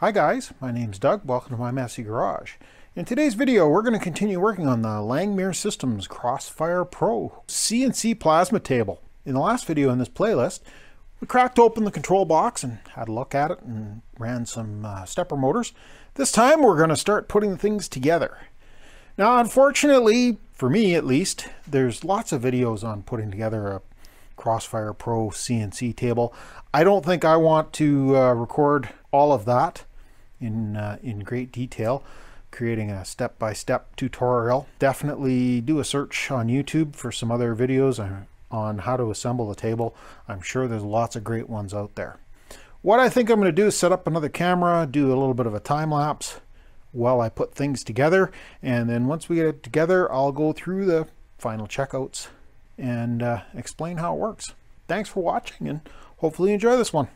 Hi guys, my name's Doug. Welcome to my messy garage. In today's video, we're going to continue working on the Langmuir Systems Crossfire Pro CNC plasma table. In the last video in this playlist, we cracked open the control box and had a look at it and ran some uh, stepper motors. This time we're going to start putting things together. Now, unfortunately, for me at least, there's lots of videos on putting together a Crossfire Pro CNC table. I don't think I want to uh, record all of that in, uh, in great detail, creating a step-by-step -step tutorial. Definitely do a search on YouTube for some other videos on how to assemble a table. I'm sure there's lots of great ones out there. What I think I'm going to do is set up another camera, do a little bit of a time lapse while I put things together. And then once we get it together, I'll go through the final checkouts and uh, explain how it works. Thanks for watching and hopefully you enjoy this one.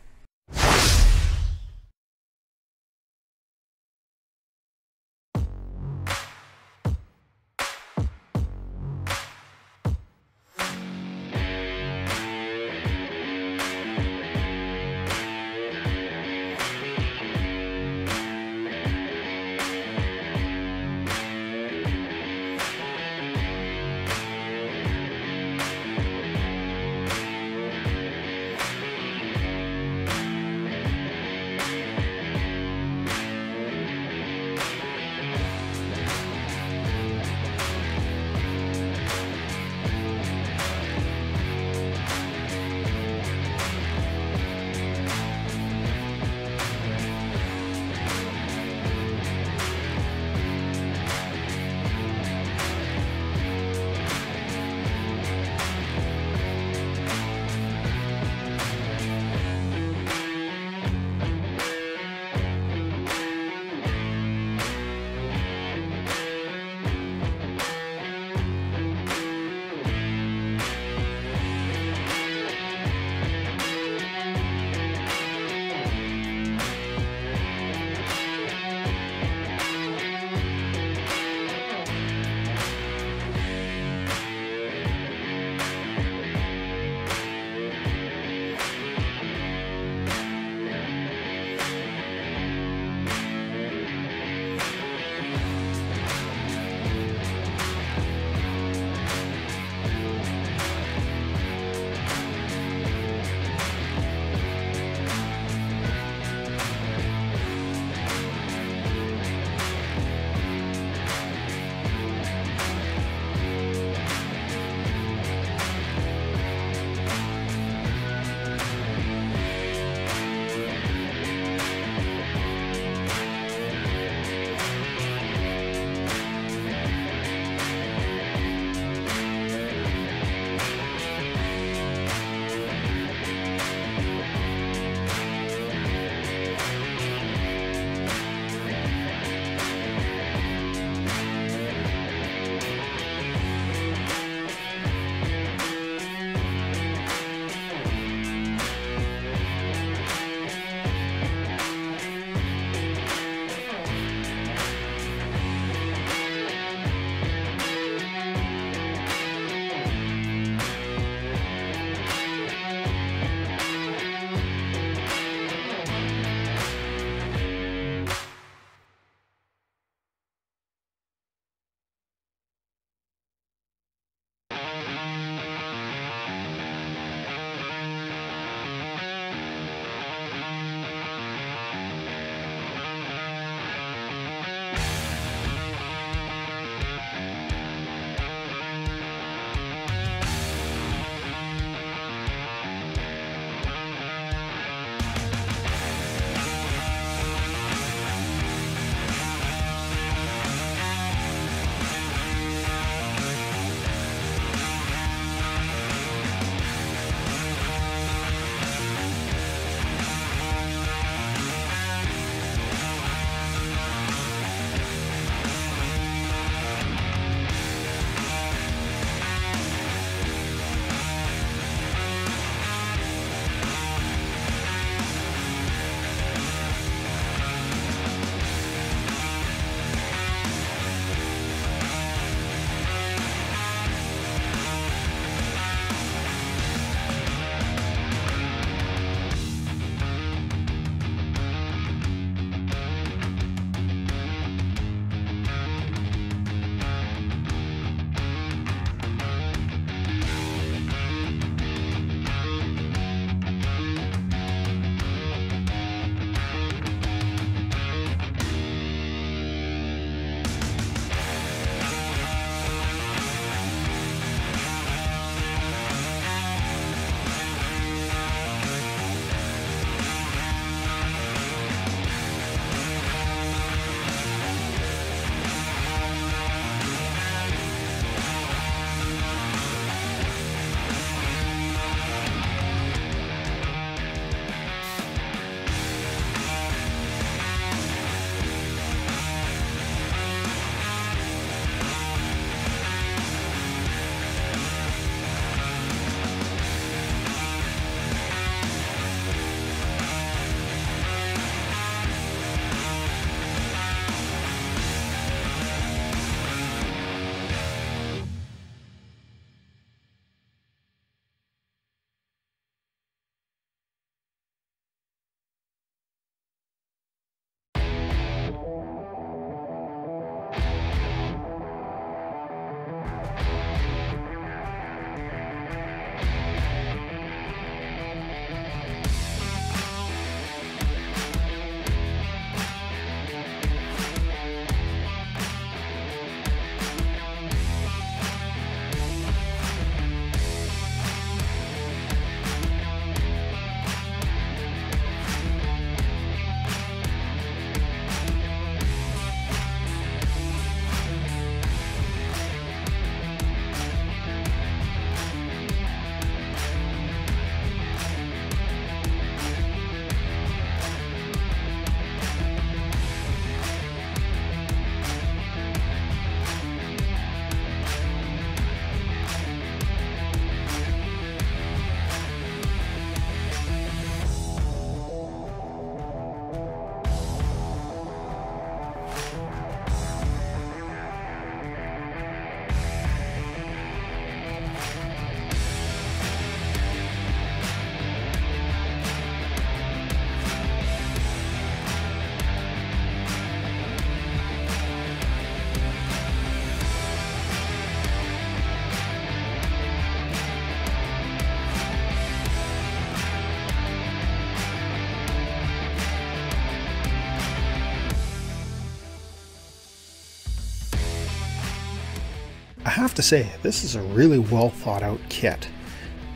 I have to say, this is a really well thought out kit.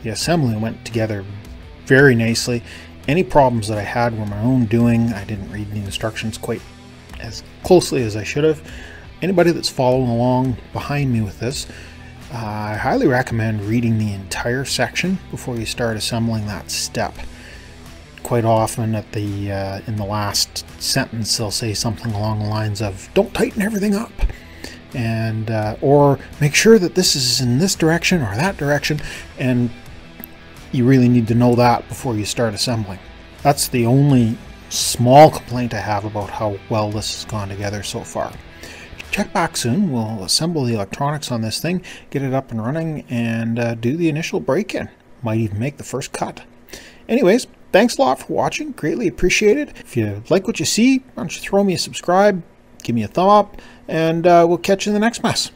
The assembly went together very nicely. Any problems that I had were my own doing. I didn't read the instructions quite as closely as I should have. Anybody that's following along behind me with this, uh, I highly recommend reading the entire section before you start assembling that step. Quite often at the uh, in the last sentence they'll say something along the lines of don't tighten everything up and uh, or make sure that this is in this direction or that direction and you really need to know that before you start assembling. That's the only small complaint I have about how well this has gone together so far. Check back soon. We'll assemble the electronics on this thing, get it up and running, and uh, do the initial break-in. Might even make the first cut. Anyways, thanks a lot for watching. Greatly appreciated. If you like what you see, why don't you throw me a subscribe, give me a thumb up, and uh, we'll catch you in the next mess.